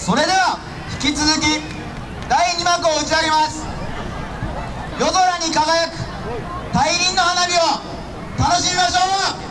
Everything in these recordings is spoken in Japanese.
それでは引き続き第2幕を打ち上げます。夜空に輝く大輪の花火を楽しみましょう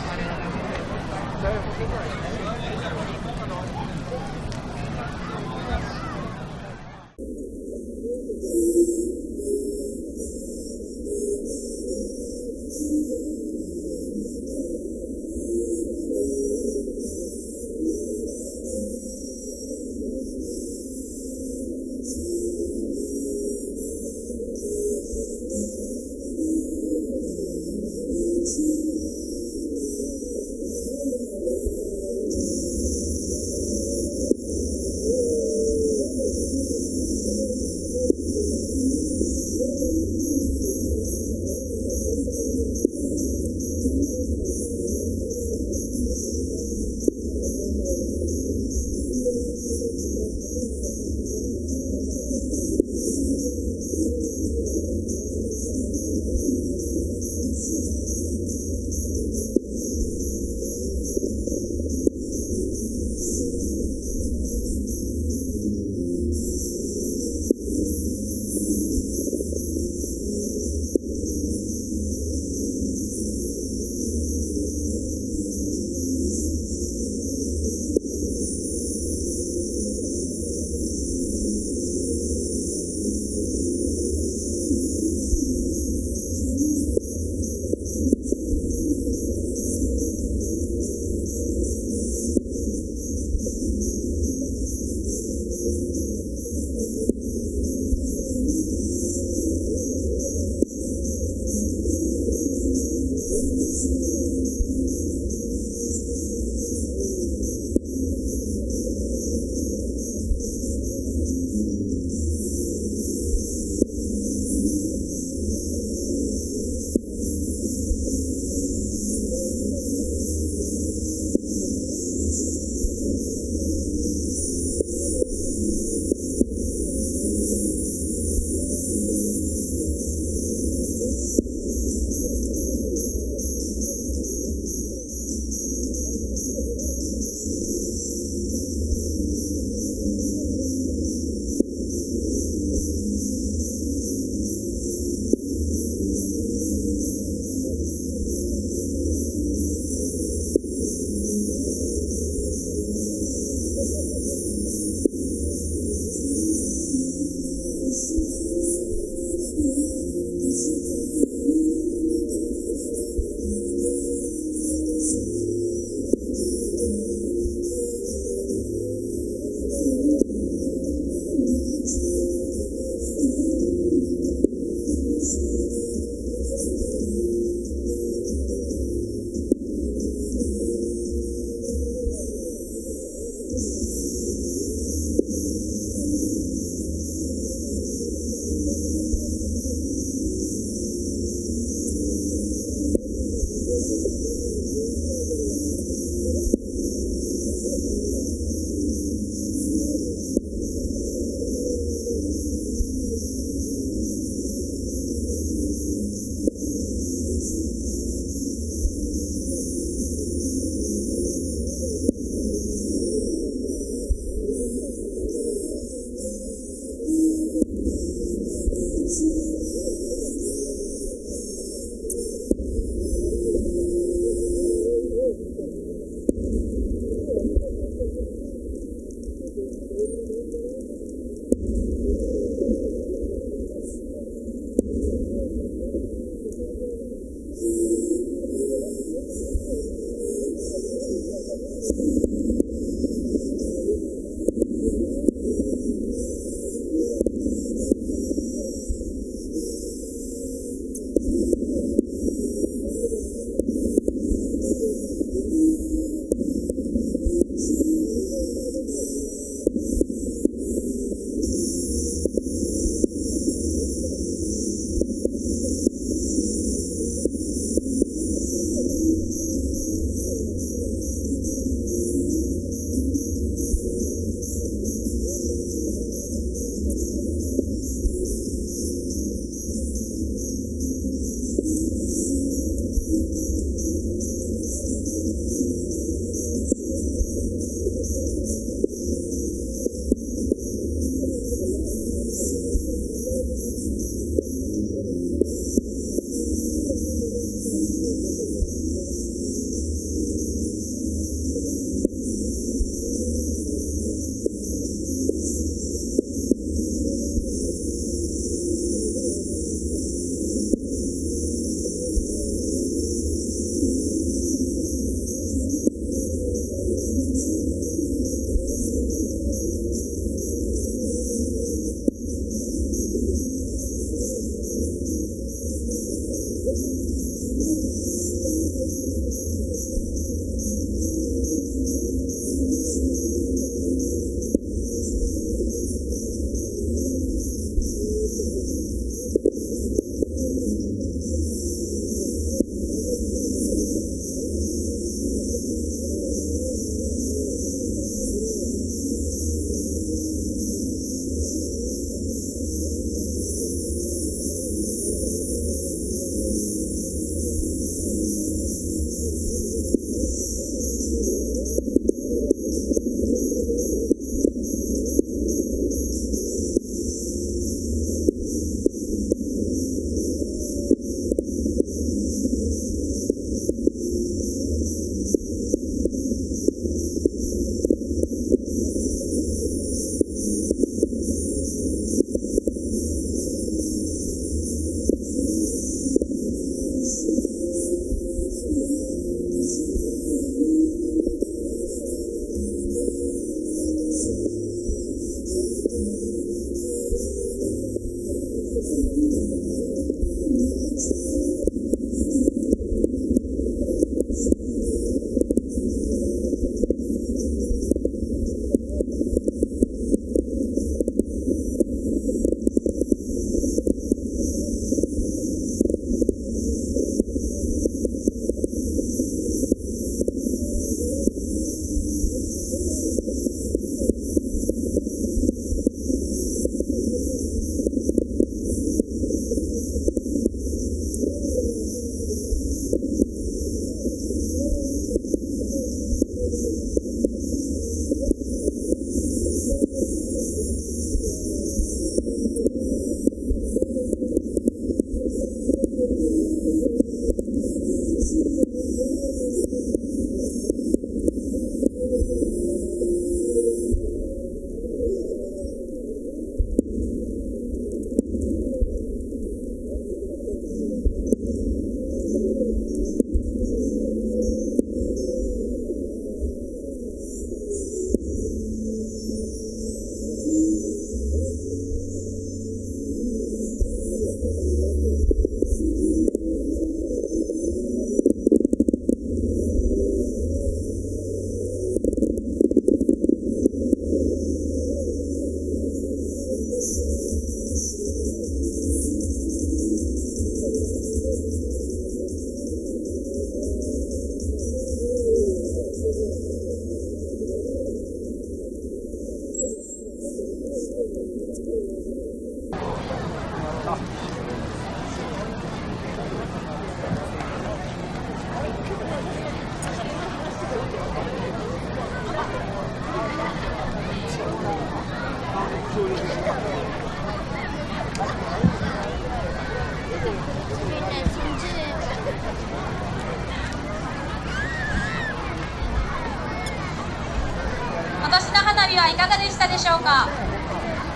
はいかがでしたでしょうか？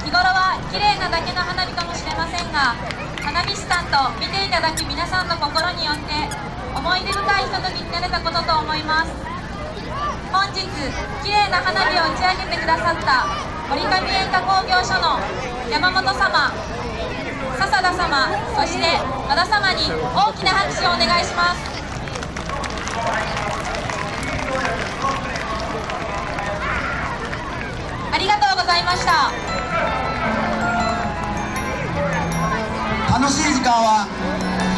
日頃は綺麗なだけの花火かもしれませんが花火師さんと見ていただく皆さんの心によって思い出深いひとときになれたことと思います。本日綺麗な花火を打ち上げてくださった折り紙演歌工業所の山本様笹田様そして和田様に大きな拍手をお願いします。ありがとうございました。楽しい時間は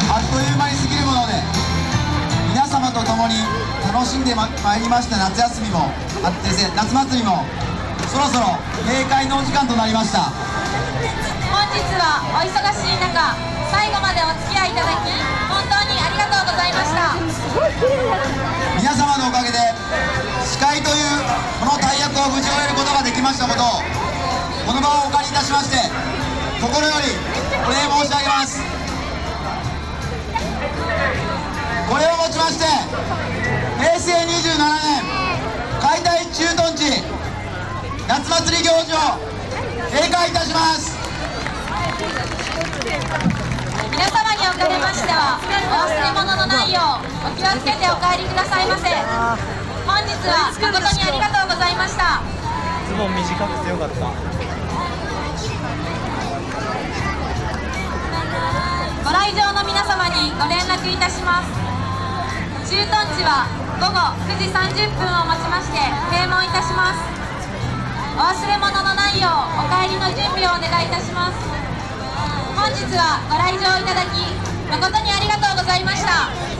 あっという間に過ぎるもので皆様と共に楽しんでままいりました。夏休みもあってせ夏祭りもそろそろ閉会のお時間となりました。本日はお忙しい中最後までお付き合いいただき本当にありがとうございました。皆様のおかげで司会というこの大役を無事終えましたことをこの場をお借りいたしまして心よりお礼申し上げます。これをもちまして平成27年解体駐屯地夏祭り行事を閉会いたします。皆様におかれましてはお忘れ物のないようお気をつけてお帰りくださいませ。本日は誠にありがとうございました。ボン短くてよかった。ご来場の皆様にご連絡いたします。駐屯地は午後9時30分をもちまして閉門いたします。お忘れ物のないようお帰りの準備をお願いいたします。本日はご来場いただき誠にありがとうございました。